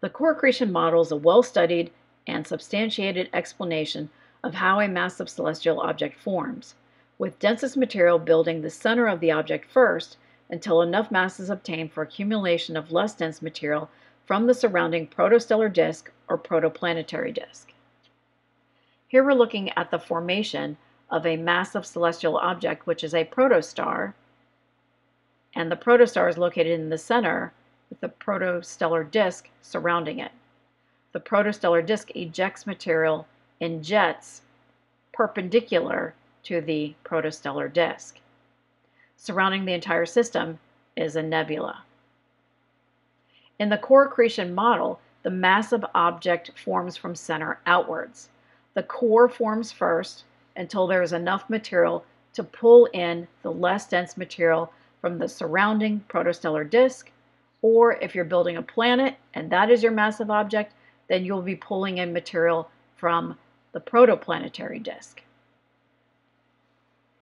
The core accretion model is a well-studied and substantiated explanation of how a massive celestial object forms, with densest material building the center of the object first until enough mass is obtained for accumulation of less dense material from the surrounding protostellar disk or protoplanetary disk. Here we're looking at the formation of a massive celestial object, which is a protostar, and the protostar is located in the center with the protostellar disk surrounding it. The protostellar disk ejects material in jets perpendicular to the protostellar disk. Surrounding the entire system is a nebula. In the core accretion model, the massive object forms from center outwards. The core forms first until there is enough material to pull in the less dense material from the surrounding protostellar disk, or if you're building a planet and that is your massive object, then you'll be pulling in material from the protoplanetary disk.